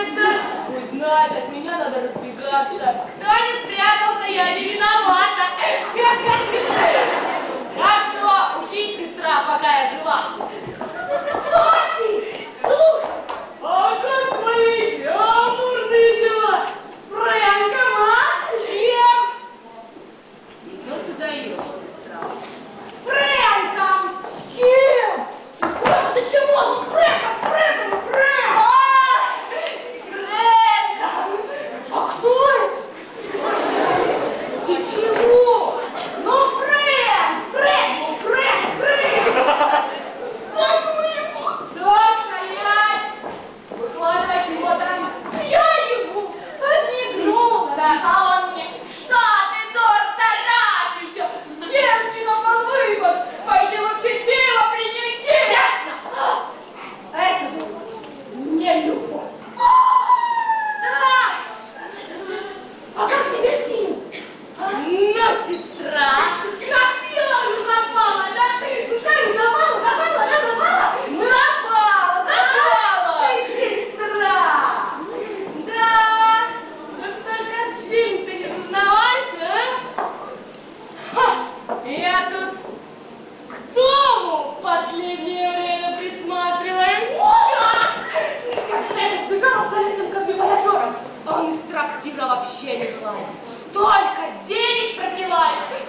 оказывается. Ой, от меня надо разбегаться. Кто не спрятался, я дому в последнее время присматриваем. Штейн сбежал за летом камневояжером. А он из трактира вообще не желает. Столько денег пропивает.